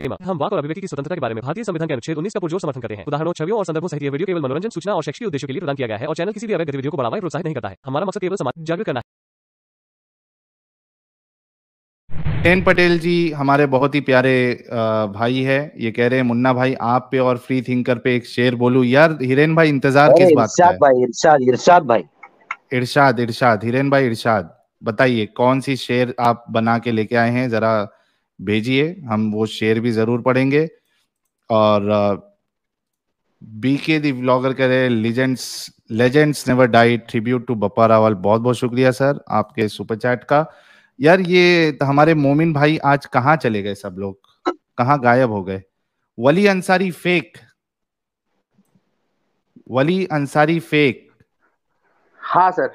हम वाक और अभिव्यक्ति की स्वतंत्रता के बारे में भारतीय संविधान के अनुच्छेद उन्नीस का पुरजोर समर्थन करते हैं। उदाहरणों छवियों और संदर्भों सहित यह वीडियो केवल मनोरंजन सूचना और शैक्षिक उद्देश्यों के लिए प्रदान किया गया है और चैनल किसी भी अवैध गतिविधियों को बढ़ावा प्रोत्साहित नहीं करता है। हमारा मकसद केवल समाज जागरूक करना है। टेन पटेल जी हमारे बहुत ही प्यारे भाई है। ये कह रहे हैं मुन्ना भाई आप पे और फ्री थिंकर पे एक शेर बोलू। यार हिरेन भाई इंतज़ार किस बात का है? भाई इरशाद इरशाद भाई। इरशाद इरशाद हिरेन भाई इरशाद। बताइए कौन सी शेर आप बना के लेके आए हैं? जरा भेजिए हम वो शेयर भी ज़रूर पढ़ेंगे। और बीके दी ब्लॉगर कह रहे legends legends never died tribute to Bappa Rawal बहुत बहुत शुक्रिया सर आपके सुपर चैट का। यार ये हमारे मोमिन भाई आज कहाँ चले गए सब लोग? कहाँ गायब हो गए? वली अंसारी फेक वली अंसारी फेक हाँ सर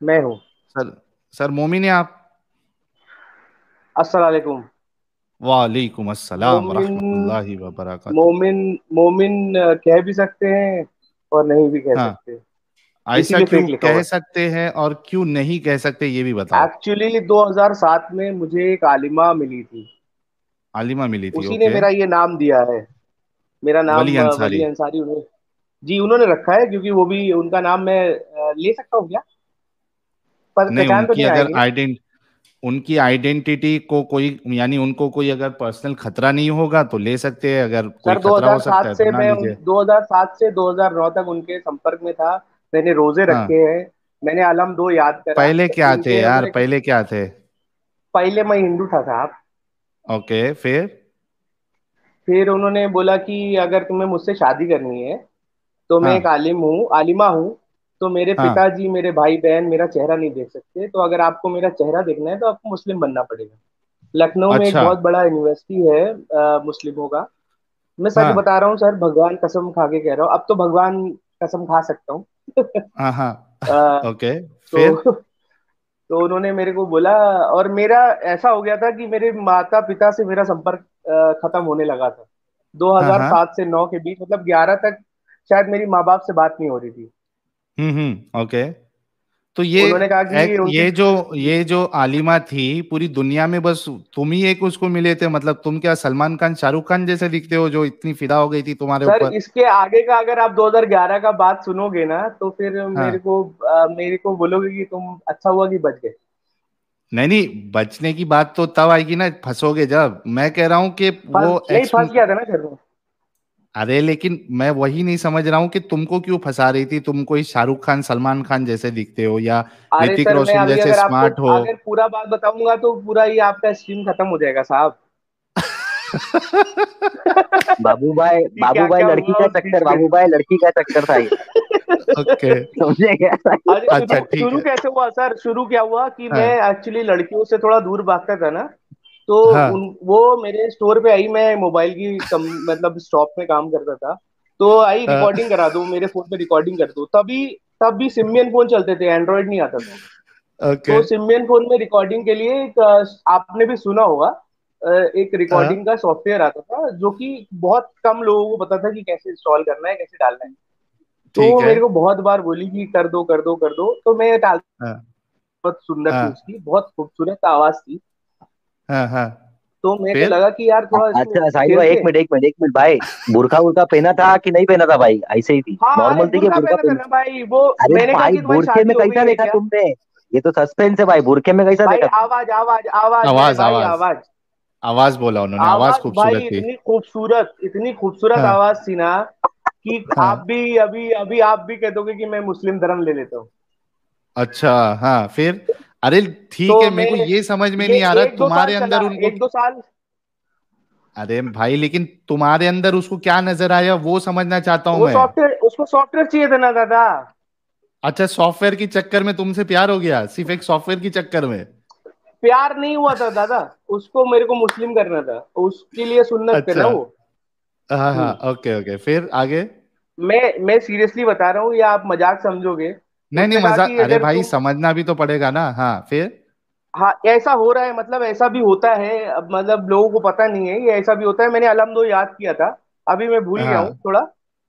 मैं हूँ। सर सर मोमिन है आप? अस्सलाम वालेकुम। वालेकुम अस्सलाम वरहमतुल्लाहि व बरकातहू मोमिन मोमिन कह भी सकते हैं और नहीं भी कह हाँ। सकते। ऐसा क्यों कह सकते हैं और क्यों नहीं कह सकते ये भी बताओ। एक्चुअली 2007 में मुझे एक आलिमा मिली थी। आलिमा मिली थी उसी ने मेरा ये नाम दिया है। मेरा नाम वली अंसारी। वली अंसारी उन्होंने जी उन्होंने रखा है क्योंकि वो भी उनका नाम मैं ले सकता हूँ क्या? पर नहीं तो उनकी अगर आइडेंट उनकी आइडेंटिटी को कोई यानी उनको कोई अगर पर्सनल खतरा नहीं होगा तो ले सकते हैं अगर कोई सर खतरा हो सकता 2007 है से तो ना मैं लीजिए। 2007 से 2009 तक उनके संपर्क में था मैंने रोज़े हाँ। रखे हैं मैंने आलम दो याद करा। पहले क्या थे यार पहले क्या थे? पहले मैं हिंदू था साहब। ओके फिर? फिर उन्होंने बोला कि अगर तुम्हें मुझसे शादी करनी है तो मैं हाँ। एक आलिम हूँ आलिमा हूँ तो मेरे हाँ। पिताजी मेरे भाई बहन मेरा चेहरा नहीं देख सकते तो अगर आपको मेरा चेहरा देखना है तो आपको मुस्लिम बनना पड़ेगा लखनऊ अच्छा. में एक अच्छा। बहुत बड़ा यूनिवर्सिटी है अ, मुस्लिमों का मैं सच हाँ। बता रहा हूँ सर भगवान कसम खा के कह रहा हूँ अब तो भगवान कसम खा सकता हूँ हाँ हाँ ओके फिर तो तो उन्होंने मेरे को बोला और मेरा ऐसा हो गया था कि मेरे माता पिता से मेरा संपर्क खत्म होने लगा था 2007 से 9 के बीच मतलब 11 तक शायद मेरी माँ बाप से बात नहीं हो रही थी हम्म हम्म ओके तो ये उन्होंने कहा कि एक- ये जो ये जो आलिमा थी पूरी दुनिया में बस तुम ही एक उसको मिले थे मतलब तुम क्या सलमान खान शाहरुख खान जैसे दिखते हो जो इतनी फिदा हो गई थी तुम्हारे सर ऊपर? इसके आगे का अगर आप 2011 का बात सुनोगे ना तो फिर हाँ। मेरे को अ, मेरे को बोलोगे कि तुम अच्छा हुआ कि बच गए। नहीं नहीं बचने की बात तो तब आएगी ना फंसोगे जब। मैं कह रहा हूँ कि वो फंस- गया था ना अरे लेकिन मैं वही नहीं समझ रहा हूँ कि तुमको क्यों फंसा रही थी? तुम कोई शाहरुख खान सलमान खान जैसे दिखते हो या ऋतिक रोशन जैसे अगर स्मार्ट हो? अगर पूरा बात बताऊँगा तो पूरा ही आपका स्ट्रीम खत्म हो जाएगा साहब। बाबू भाई बाबू भाई लड़की का चक्कर बाबू भाई लड़की का चक्कर था ये। ओके समझे क्या? अच्छा, ठीक शुरू कैसे हुआ सर? शुरू क्या हुआ कि हाँ। मैं एक्चुअली लड़कियों से थोड़ा दूर भागता था ना तो हाँ। उन, वो मेरे स्टोर पे आई मैं मोबाइल की कम, मतलब शॉप में काम करता था। तो आई हाँ। रिकॉर्डिंग करा दो मेरे फ़ोन पे रिकॉर्डिंग कर दो। तभी तब भी सिमियन फ़ोन चलते थे एंड्रॉइड नहीं आता था। ओके तो सिमियन फ़ोन में रिकॉर्डिंग के लिए एक आपने भी सुना होगा एक रिकॉर्डिंग का सॉफ्टवेयर आता था जो कि बहुत कम लोगों को पता था कि कैसे इंस्टॉल करना है कैसे डालना है। तो है। मेरे को बहुत बार बोली कि कर दो कर दो कर दो। तो मैं डाल हाँ। बहुत सुंदर हाँ। थी उसकी बहुत खूबसूरत आवाज़ थी। हाँ हाँ। तो मेरे को लगा कि यार थोड़ा अच्छा साहिल भाई एक मिनट एक मिनट एक मिनट भाई। बुरखा उरखा पहना था कि नहीं पहना था भाई? ऐसे ही थी। हाँ नॉर्मल थी कि बुरखा पहना था भाई वो मैंने कहा भाई कि बुरखे में कैसा देखा तुमने? ये तो सस्पेंस है भाई बुरखे में कैसा देखा? आवाज़ आवाज़ आवाज़ आवाज़, आवाज़। आवाज़। आवाज़ बोला उन्होंने आवाज़ खूबसूरत थी। इतनी खूबसूरत इतनी खूबसूरत हाँ। आवाज़ थी ना कि हाँ। आप भी अभी अभी आप भी कह दोगे कि मैं मुस्लिम धर्म ले लेता हूँ। अच्छा हाँ फिर? अरे ठीक तो है मेरे को ये समझ में ये नहीं आ रहा तुम्हारे अंदर उनको एक दो साल। अरे भाई लेकिन तुम्हारे अंदर उसको क्या नज़र आया वो समझना चाहता हूँ मैं। सॉफ्टवेयर उसको सॉफ्टवेयर चाहिए था ना दादा। अच्छा सॉफ्टवेयर के चक्कर में तुमसे प्यार हो गया सिर्फ़ एक सॉफ्टवेयर के चक्कर में? प्यार नहीं हुआ था दादा। उसको मेरे को मुस्लिम करना था उसके लिए सुन्नत थे ना अच्छा। वो हाँ हाँ ओके ओके फिर आगे? मैं मैं सीरियसली बता रहा हूँ या आप मज़ाक समझोगे नहीं नहीं कि अरे भाई समझना भी तो पड़ेगा ना। हाँ फिर? हाँ ऐसा हो रहा है मतलब ऐसा भी होता है अब मतलब लोगों को पता नहीं है ये ऐसा भी होता है। मैंने अलम दो याद किया था अभी मैं भूल गया हाँ। हूँ थोड़ा।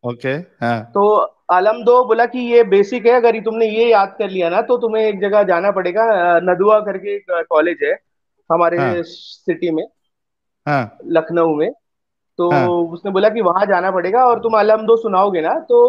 ओके हाँ। तो अलम दो बोला कि ये बेसिक है अगर तुमने ये याद कर लिया ना तो तुम्हें एक जगह जाना पड़ेगा नदुआ करके एक कॉलेज है हमारे हाँ। सिटी में हाँ। लखनऊ में। तो हाँ। उसने बोला कि वहाँ जाना पड़ेगा और तुम अलम दो सुनाओगे ना तो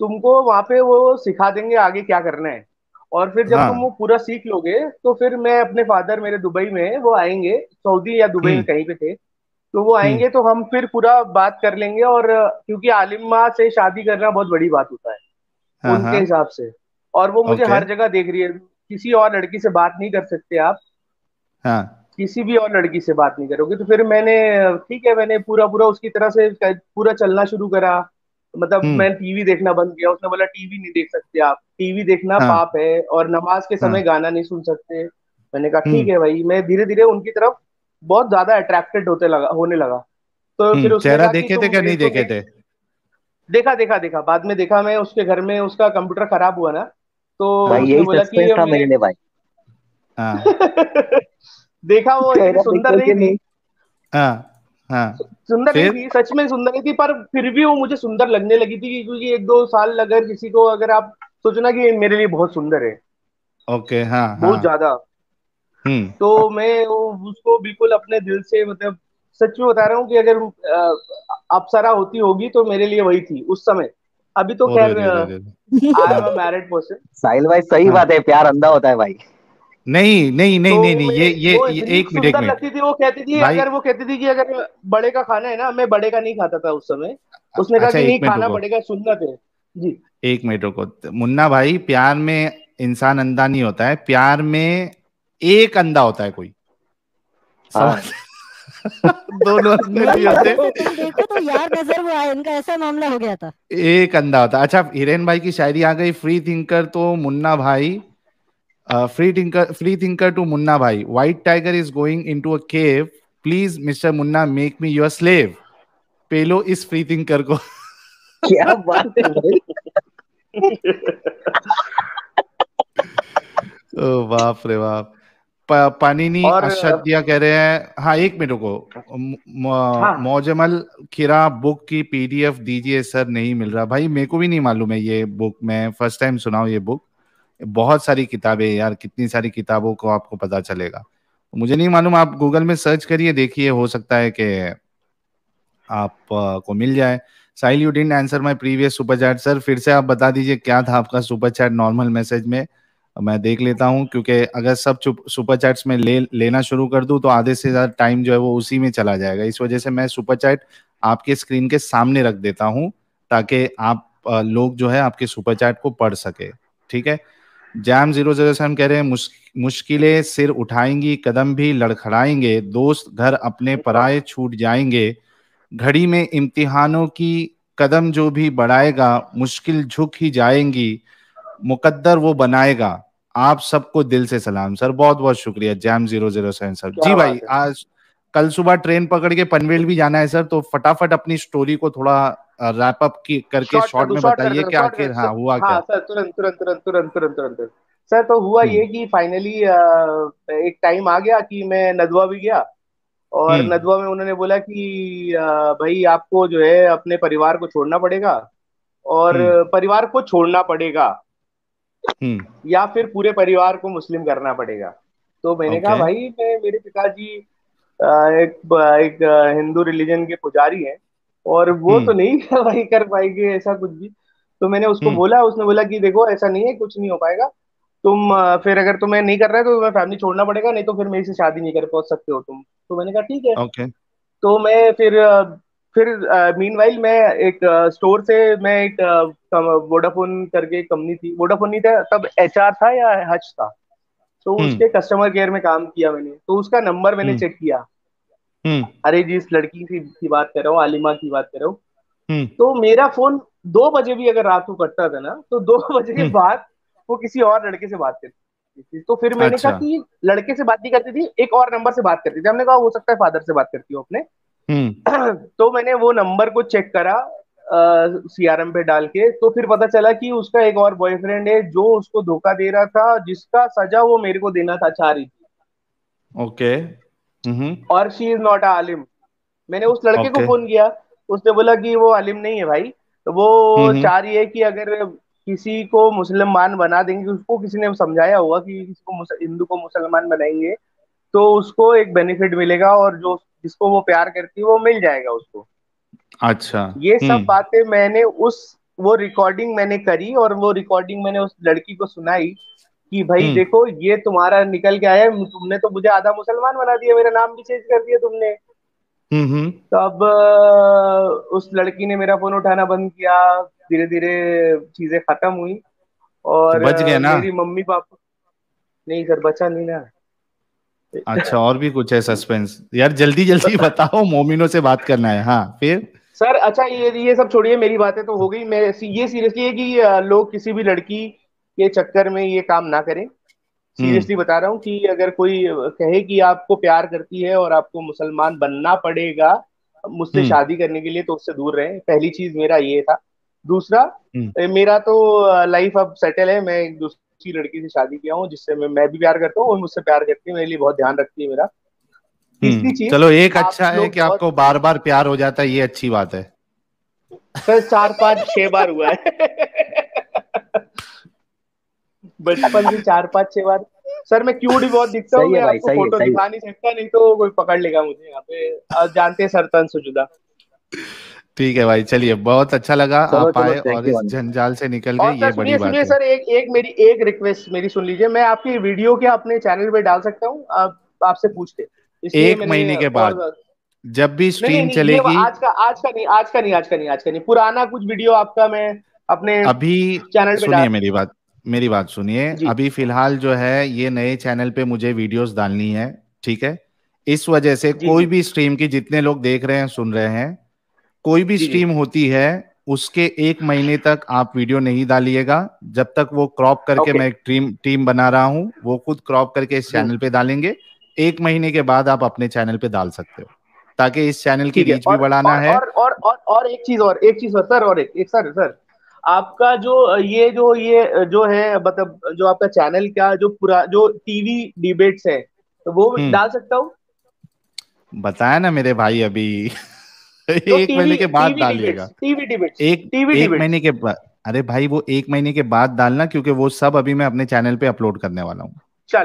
तुमको वहाँ पे वो सिखा देंगे आगे क्या करना है। और फिर जब तुम हाँ वो पूरा सीख लोगे तो फिर मैं अपने फादर मेरे दुबई में वो आएँगे सऊदी या दुबई में हम्म। कहीं पे थे। तो वो हम्म। आएँगे तो हम फिर पूरा बात कर लेंगे और क्योंकि आलिमा से शादी करना बहुत बड़ी बात होता है हाँ उनके हाँ। हिसाब से। और वो मुझे हर जगह देख रही है। किसी और लड़की से बात नहीं कर सकते आप। हाँ। किसी भी और लड़की से बात नहीं करोगे। तो फिर मैंने ठीक है मैंने पूरा पूरा उसकी तरह से पूरा चलना शुरू करा। मतलब हम्म। मैं टीवी देखना बंद किया उसने बोला टीवी नहीं देख सकते आप। टीवी देखना हाँ। पाप है और नमाज़ के समय हाँ। गाना नहीं सुन सकते। मैंने कहा हम्म। ठीक है भाई। मैं धीरे धीरे उनकी तरफ़ बहुत ज़्यादा अट्रैक्टेड होते लगा होने लगा। तो फिर हम्म उसने चेहरा देखे थे क्या नहीं देखे थे? देखा देखा देखा। बाद में देखा मैं उसके घर में उसका कंप्यूटर खराब हुआ ना तो यही बोला कि था मेरे महीने भाई। देखा वो सुंदर नहीं थी। हाँ हाँ। सुंदर नहीं फिर? थी सच में सुंदर नहीं थी पर फिर भी वो मुझे सुंदर लगने लगी थी क्योंकि एक दो साल अगर किसी को अगर आप सोचना कि मेरे लिए बहुत सुंदर है। ओके हाँ बहुत हाँ ज़्यादा। हम्म। तो मैं वो उसको बिल्कुल अपने दिल से मतलब सच में बता रहा हूँ कि अगर अप्सरा होती होगी तो मेरे लिए वही थी उस समय। अभी तो खैर I am a married person Sahil भाई सही हाँ। बात है प्यार अंधा होता है भाई। नहीं नहीं नहीं तो नहीं नहीं ये ये, ये एक मिनट एक लगती थी वो कहती थी अगर वो कहती थी कि अगर बड़े का खाना है ना मैं बड़े का नहीं खाता था उस समय। उसने कहा अच्छा कि नहीं एक मिनट खाना रुको। पड़ेगा सुन्नत है जी। एक मिनट रुको। मुन्ना भाई प्यार में इंसान अंधा नहीं होता है प्यार में एक अंधा होता है कोई। हाँ। दोनों देखो तो यार नज़र वो आया इनका ऐसा मामला हो गया था। एक अंधा होता अच्छा हिरेन भाई की शायरी आ गई फ्री थिंकर तो मुन्ना भाई free thinker free thinker to Munna भाई white tiger is going into a cave please mister Munna make me your slave पेलो इस फ्री थिंकर को क्या बात है भाई। बाप रे बाप। पानिनी और अशद्या कह रहे हैं। हाँ एक मिनट को हाँ। मोजमल खिरा बुक की पीडीएफ दीजिए सर नहीं मिल रहा। भाई मेरे को भी नहीं मालूम है ये बुक। मैं फ़र्स्ट टाइम सुना ये बुक। बहुत सारी किताबें यार, कितनी सारी किताबों को आपको पता चलेगा। मुझे नहीं मालूम, आप गूगल में सर्च करिए, देखिए, हो सकता है कि आप को मिल जाए। Sahil you didn't answer my previous super chat sir फिर से आप बता दीजिए, क्या था आपका सुपर चैट नॉर्मल मैसेज में? मैं देख लेता हूँ, क्योंकि अगर सब सुपर चैट्स में ले, लेना शुरू कर दूँ तो आधे से ज़्यादा टाइम जो है वो उसी में चला जाएगा। इस वजह से मैं सुपर चैट आपके स्क्रीन के सामने रख देता हूँ, ताकि आप लोग जो है आपके सुपर चैट को पढ़ सके। ठीक है? जैम ज़ीरो ज़ीरो सेवन कह रहे हैं मुश्क, मुश्किलें सिर उठाएँगी कदम भी लड़खड़ाएँगे दोस्त घर अपने पराए छूट जाएँगे। घड़ी में इम्तिहानों की कदम जो भी बढ़ाएगा मुश्किल झुक ही जाएँगी मुकद्दर वो बनाएगा। आप सबको दिल से सलाम। सर बहुत बहुत शुक्रिया jam zero zero seven sir. जी भाई आज कल सुबह ट्रेन पकड़ के पनवेल भी जाना है सर तो फटाफट अपनी स्टोरी को थोड़ा रैप अप की करके शॉर्ट में बताइए कि आखिर हाँ हुआ क्या? हाँ सर तुरंत तुरंत तुरंत तुरंत तुरंत तुरंत। सर तो हुआ ये हम्म कि फाइनली एक टाइम आ गया कि मैं नदवा भी गया और हम्म। नदवा में उन्होंने बोला कि भाई आपको जो है अपने परिवार को छोड़ना पड़ेगा और हम्म। परिवार को छोड़ना पड़ेगा या फिर पूरे परिवार को मुस्लिम करना पड़ेगा। तो मैंने कहा भाई मैं मेरे पिताजी एक एक हिंदू रिलीजन के पुजारी हैं और वो तो हम्म नहीं भाई कर पाएँगे ऐसा कुछ भी। तो मैंने उसको हम्म। बोला उसने बोला कि देखो ऐसा नहीं है कुछ नहीं हो पाएगा। तुम फिर अगर तुम्हें नहीं कर रहा है तो तुम्हें फैमिली छोड़ना पड़ेगा नहीं तो फिर मेरी से शादी नहीं कर पहुँच सकते हो तुम। तो मैंने कहा ठीक है। ओके तो मैं फिर फिर मीनवाइल मैं एक स्टोर से मैं एक वोडाफोन करके कंपनी थी। वोडाफोन नहीं था तब एचआर था या हच था? तो हम्म। उसके कस्टमर केयर में काम किया मैंने। तो उसका नंबर मैंने हम्म। चेक किया। हम्म। अरे जिस लड़की की, की बात कर रहा हूँ आलिमा की बात कर रहा हूँ। हम्म। तो मेरा फ़ोन दो बजे भी अगर रात को कटता था ना तो दो बजे के हम्म। बाद वो किसी और लड़के से बात करती थी। तो फिर मैंने कहा अच्छा। कि लड़के से बात नहीं करती थी एक और नंबर से बात करती थी। हमने कहा हो सकता है फादर से बात करती हो अपने। हम्म। तो मैंने वो नंबर को चेक करा सीआरएम पे डाल के तो फिर पता चला कि उसका एक और बॉयफ्रेंड है जो उसको धोखा दे रहा था जिसका सजा वो मेरे को देना था रही थी ओके हम्म और शी इज़ नॉट आलिम मैंने उस लड़के को फ़ोन किया उसने बोला कि वो आलिम नहीं है भाई। तो वो हम्म चाह रही है कि अगर किसी को मुसलमान बना देंगे उसको किसी ने समझाया होगा कि किसी को हिंदू को मुसलमान बनाएँगे तो उसको एक बेनिफिट मिलेगा और जो जिसको वो प्यार करती है वो मिल जाएगा उसको। अच्छा। ये सब हम्म। बातें मैंने उस वो रिकॉर्डिंग मैंने करी और वो रिकॉर्डिंग मैंने उस लड़की को सुनाई कि भाई हम्म। देखो ये तुम्हारा निकल के आया तुमने तो मुझे आधा मुसलमान बना दिया मेरा नाम भी चेंज कर दिया तुमने। हम्म हम्म। तब उस लड़की ने मेरा फ़ोन उठाना बंद किया धीरे धीरे चीज़ें खत्म हुई तो और बच गया ना? मेरी मम्मी पापा नहीं सर बचा नहीं ना। अच्छा और भी कुछ है सस्पेंस यार जल्दी जल्दी बताओ मोमिनो से बात करना है। हाँ फिर? सर अच्छा ये ये सब छोड़िए मेरी बातें तो हो गई। मैं ये सीरियसली है कि लोग किसी भी लड़की के चक्कर में ये काम ना करें। हम्म। सीरियसली बता रहा हूँ कि अगर कोई कहे कि आपको प्यार करती है और आपको मुसलमान बनना पड़ेगा मुझसे हम्म। शादी करने के लिए तो उससे दूर रहें। पहली चीज़ मेरा ये था। दूसरा हम्म। मेरा तो लाइफ अब सेटल है। मैं एक दूसरी लड़की से शादी किया हूँ जिससे मैं मैं भी प्यार करता हूँ और मुझसे प्यार करती है। मेरे लिए बहुत ध्यान रखती है मेरा। तीसरी हम्म चीज़ चलो एक अच्छा है कि आपको बार बार प्यार हो जाता है ये अच्छी बात है। सर चार पाँच छह बार हुआ है। बचपन से चार पाँच छह बार। सर मैं क्यूट ही बहुत दिखता हूँ मैं आपको फ़ोटो दिखा नहीं सकता नहीं तो कोई पकड़ लेगा मुझे यहाँ पे। जानते हैं सरतन सुजुदा। ठीक है भाई चलिए बहुत अच्छा लगा चलो, आप आए और इस। जंजाल से निकल गए ये बड़ी बात है। सर एक एक मेरी एक रिक्वेस्ट मेरी सुन लीजिए मैं आपकी वीडियो क्या अपने चैनल पे डाल सकता हूँ? आप आपसे पूछ के एक महीने के बाद जब भी स्ट्रीम चलेगी आज का आज का नहीं आज का नहीं आज का नहीं आज का नहीं। पुराना कुछ वीडियो आपका मैं अपने अभी चैनल पे सुनिए मेरी बात मेरी बात सुनिए। अभी फ़िलहाल जो है ये नए चैनल पे मुझे वीडियोस डालनी है ठीक है? इस वजह से कोई भी स्ट्रीम की जितने लोग देख रहे हैं सुन रहे हैं कोई भी। स्ट्रीम होती है उसके एक महीने तक आप वीडियो नहीं डालिएगा। जब तक वो क्रॉप करके Okay. मैं एक टीम टीम बना रहा हूँ वो खुद क्रॉप करके इस। चैनल पे डालेंगे। एक महीने के बाद आप अपने चैनल पे डाल सकते हो ताकि इस चैनल की रीच भी बढ़ाना और, है। और, और, और, और एक चीज़ और एक चीज़ और सर और एक एक सर सर आपका जो ये जो ये जो है मतलब जो आपका चैनल का जो पूरा जो टीवी डिबेट्स है तो वो हम्म। डाल सकता हूँ? बताया ना मेरे भाई अभी। तो एक महीने के बाद डालिएगा। टीवी डिबेट्स एक टीवी एक महीने के बाद अरे भाई वो एक महीने के बाद डालना क्योंकि वो सब अभी मैं अपने चैनल पे अपलोड करने वाला हूँ।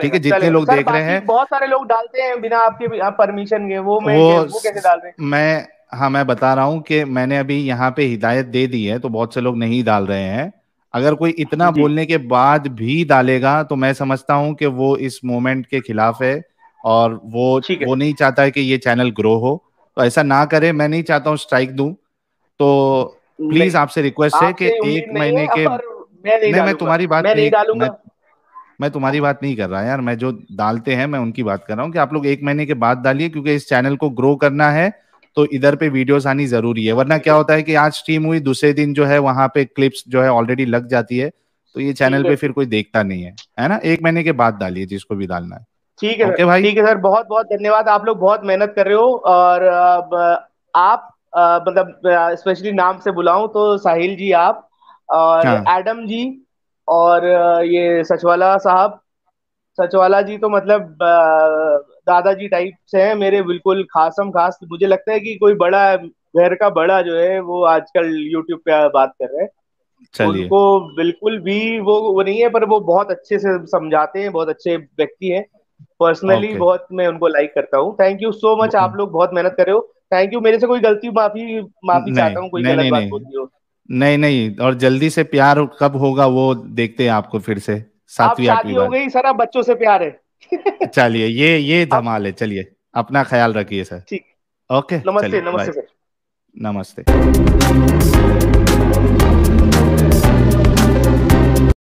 ठीक है, जितने लोग देख रहे हैं- बहुत सारे लोग डालते हैं बिना आपके परमिशन के। वो मैं वो वो कैसे डाल रहे हैं? मैं हाँ मैं बता रहा हूँ कि मैंने अभी यहाँ पे हिदायत दे दी है तो बहुत से लोग नहीं डाल रहे हैं। अगर कोई इतना बोलने के बाद भी डालेगा तो मैं समझता हूँ कि वो इस मूवमेंट के खिलाफ है और वो वो नहीं चाहता है कि ये चैनल ग्रो हो। तो ऐसा ना करे मैं नहीं चाहता हूँ स्ट्राइक दूँ। तो प्लीज़ आपसे रिक्वेस्ट है कि एक महीने के मैं नहीं मैं तुम्हारी बात मैं नहीं डालूँगा। मैं, तुम्हारी बात नहीं कर रहा यार मैं जो डालते हैं मैं उनकी बात कर रहा हूँ कि आप लोग एक महीने के बाद डालिए क्योंकि इस चैनल को ग्रो करना है तो इधर पे वीडियोस आनी ज़रूरी है। वरना क्या होता है कि आज स्ट्रीम हुई दूसरे दिन जो है वहाँ पे क्लिप्स जो है ऑलरेडी लग जाती है तो ये चैनल पे फिर कोई देखता नहीं है। है ना? एक महीने के बाद डालिए जिसको भी डालना है। ठीक है सर भाई। ठीक है सर बहुत बहुत धन्यवाद आप लोग बहुत मेहनत कर रहे हो और आप मतलब स्पेशली नाम से बुलाऊं तो साहिल जी आप और हाँ। एडम जी और ये सचवाला साहब सचवाला जी तो मतलब दादाजी टाइप से हैं मेरे बिल्कुल खासम खास मुझे लगता है कि कोई बड़ा घर का बड़ा जो है वो आजकल यूट्यूब पे बात कर रहे हैं। उनको बिल्कुल भी वो वो नहीं है पर वो बहुत अच्छे से समझाते हैं बहुत अच्छे व्यक्ति हैं। Personally Okay. बहुत मैं उनको लाइक करता हूँ। थैंक यू सो मच आप लोग बहुत मेहनत कर रहे हो। थैंक यू मेरे से कोई गलती माफ़ी माफ़ी चाहता हूँ कोई गलत बात। बोलती हो। नहीं नहीं और जल्दी से प्यार कब होगा वो देखते हैं आपको फिर से सातवीं आठवीं हो गई सर आप बच्चों से प्यार है। चलिए ये ये धमाल है चलिए अपना ख्याल रखिए सर। ठीक। ओके नमस्ते नमस्ते सर। नमस्ते।